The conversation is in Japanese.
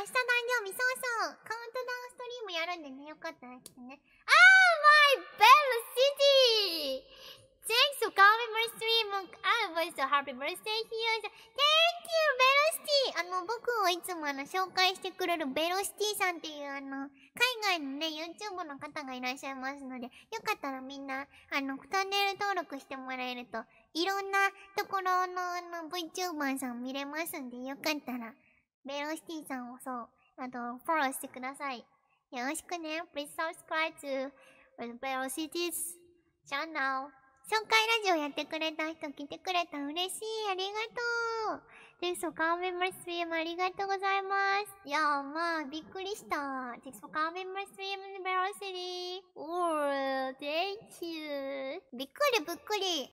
明日誕生日、そうそう。カウントダウンストリームやるんでね、よかったら来てね。あー、my bell city! Thanks for coming my stream. I was so happy birthday here. Thank you, ベロシティあの、僕をいつもあの、紹介してくれるベロシティさんっていうあの、海外のね、YouTube の方がいらっしゃいますので、よかったらみんな、あの、チャンネル登録してもらえると、いろんなところのあの、VTuber さん見れますんで、よかったら、ベロシティさんをそう、あと、フォローしてください。よろしくね。Please subscribe to Velocity's channel. 紹介ラジオやってくれた人来てくれた嬉しい。ありがとう。Thanks for coming my stream. ありがとうございます。いやー、まあ、びっくりした。Thanks for coming my stream in Velocity. Oh, thank you. びっくりびっくり。